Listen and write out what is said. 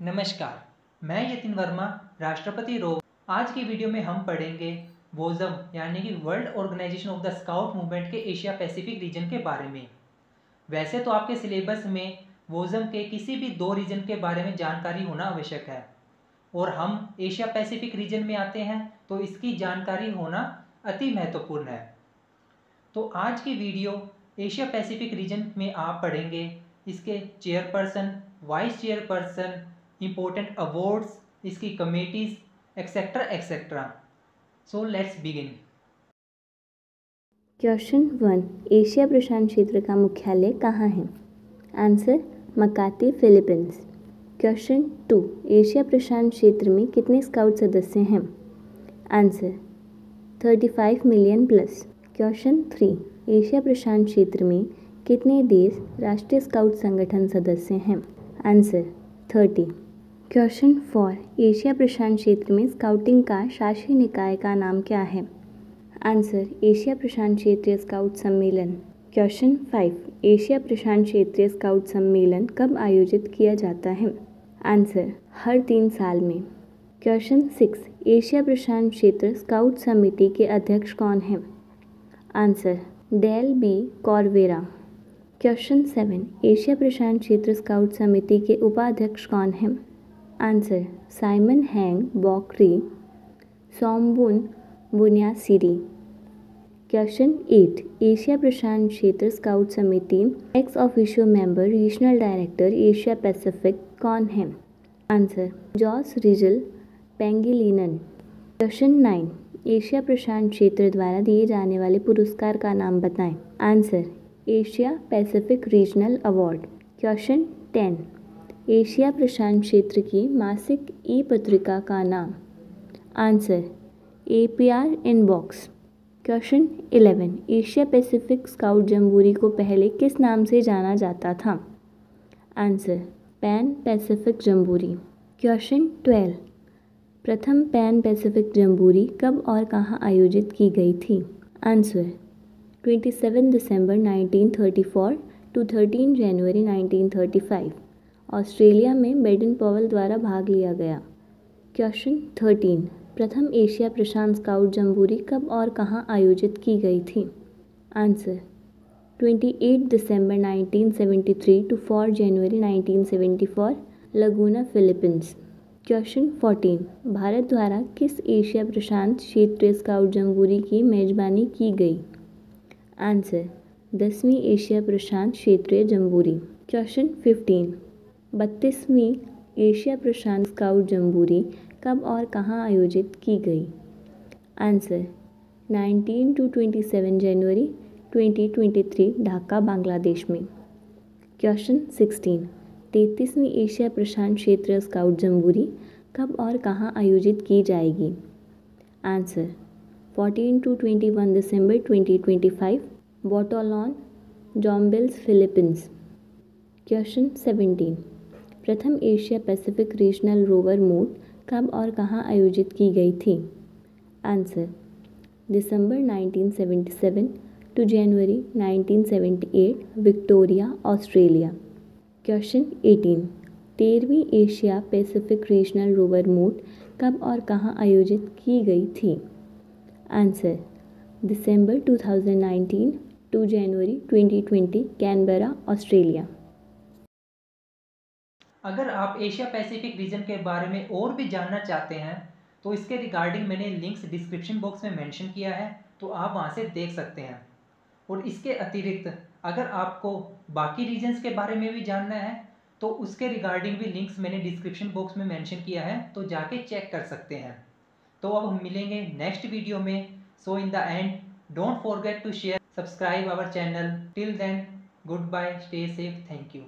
नमस्कार, मैं यतिन वर्मा, राष्ट्रपति रो। आज की वीडियो में हम पढ़ेंगे वोजम, यानी कि world organisation of the scout movement के एशिया पैसिफिक रीजन के बारे में। वैसे तो आपके सिलेबस में वोजम के किसी भी दो रीजन के बारे में जानकारी होना आवश्यक है। और हम एशिया पैसिफिक रीजन में आते हैं तो इसकी जानकारी होना अति महत्वपूर्ण है। तो आज की वीडियो एशिया पैसिफिक रीजन में आप पढ़ेंगे। इसके chairperson, vice chairperson important awards इसकी committees etcetera etcetera so let's begin question one Asia प्रशांत क्षेत्र का मुख्यालय कहाँ है answer Makati Philippines question two Asia प्रशांत क्षेत्र में कितने स्काउट सदस्य हैं answer thirty five million plus question three Asia प्रशांत क्षेत्र में कितने देश राष्ट्रीय स्काउट संगठन सदस्य हैं answer thirty question four Asia प्रशांत क्षेत्र में स्काउटिंग का शासी निकाय का नाम क्या है? आंसर एशिया प्रशांत क्षेत्रीय स्काउट सम्मेलन। क्वेश्चन फाइव एशिया प्रशांत क्षेत्रीय स्काउट सम्मेलन कब आयोजित किया जाता है? आंसर हर तीन साल में। क्वेश्चन सिक्स एशिया प्रशांत क्षेत्र स्काउट समिति के अध्यक्ष कौन हैं? Answer Dale B Corvera question seven Asia प्रशांत क्षेत्र स्काउट समिति के उपाध्यक्ष कौन हैं? आंसर साइमन हैंग बॉकरी सोमबुन बुनियासिरी क्वेश्चन एट एशिया प्रशांत क्षेत्र स्काउट समिति ex officio member regional director Asia Pacific कौन है answer Jose Rizal Pangilinan question nine Asia प्रशांत क्षेत्र द्वारा दिए जाने वाले पुरस्कार का नाम बताएँ। Answer Asia Pacific regional award question ten Asia प्रशांत क्षेत्र की मासिक ई पत्रिका का नाम। Answer A P R inbox question eleven Asia Pacific scout jamboree को पहले किस नाम से जाना जाता था? Answer, pan Pacific jamboree question twelve प्रथम पैन पैसिफिक जम्बूरी कब और कहाँ आयोजित की गई थी? आंसर 27 दिसंबर 1934 टू 13 जनवरी 1935 ऑस्ट्रेलिया में बेडन पॉवल द्वारा भाग लिया गया। Question thirteen. प्रथम एशिया प्रशांत स्काउट जम्बूरी कब और कहाँ आयोजित की गई थी? Answer. 28 December 1973 to 4 January 1974 Laguna Philippines. Question 14 भारत द्वारा किस एशिया प्रशांत क्षेत्रीय स्काउट जम्बूरी की मेजबानी की गई? आंसर। दसवीं एशिया प्रशांत क्षेत्रीय जम्बूरी। क्वेश्चन 15 बत्तीसवीं एशिया प्रशांत स्काउट जम्बूरी कब और कहाँ आयोजित की गई? आंसर 19 टू 27 जनवरी 2023 ढाका, बांग्लादेश में। क्वेश्चन 16 तैंतीसवीं एशिया प्रशांत क्षेत्र स्काउट जम्बूरी कब और कहाँ आयोजित की जाएगी? Answer 14 to 21 December 2025 बोटोलॉन, जॉम्बिल्स, Philippines. Question 17 प्रथम Asia Pacific regional rover moot कब और कहाँ आयोजित की गई थी? Answer, December 1977 to January 1978 Victoria, Australia. Question 18 तेरहवीं Asia Pacific regional rover moot कब और कहाँ आयोजित की गई थी? Answer, December 2019 to January 2020 Canberra, Australia. अगर आप एशिया पैसिफिक रीजन के बारे में और भी जानना चाहते हैं तो इसके रिगार्डिंग मैंने लिंक्स डिस्क्रिप्शन बॉक्स में मेंशन किया है तो आप वहाँ से देख सकते हैं। और इसके अतिरिक्त, अगर आपको बाकी रीजन्स के बारे में भी जानना है तो उसके रिगार्डिंग भी लिंक्स मैंने डिस्क्रिप्शन बॉक्स में मेंशन किया है तो जाके चेक कर सकते हैं। तो अब हम मिलेंगे नेक्स्ट वीडियो में। So in the end don't forget to share subscribe our channel till then good bye stay safe thank you